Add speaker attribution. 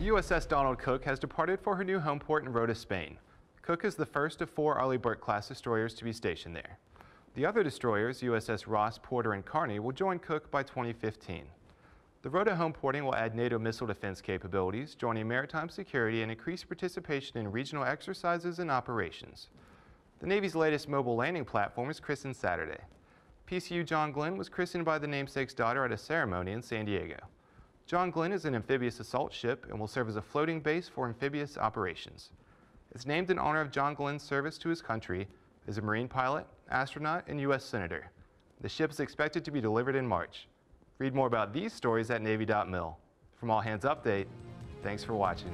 Speaker 1: USS Donald Cook has departed for her new home port in Rota, Spain. Cook is the first of four Arleigh Burke-class destroyers to be stationed there. The other destroyers, USS Ross, Porter, and Carney, will join Cook by 2015. The Rota home porting will add NATO missile defense capabilities, joining maritime security and increase participation in regional exercises and operations. The Navy's latest mobile landing platform is christened Saturday. PCU John Glenn was christened by the namesake's daughter at a ceremony in San Diego. John Glenn is an amphibious assault ship and will serve as a floating base for amphibious operations. It's named in honor of John Glenn's service to his country as a Marine pilot, astronaut, and U.S. Senator. The ship is expected to be delivered in March. Read more about these stories at Navy.mil. From All Hands Update, thanks for watching.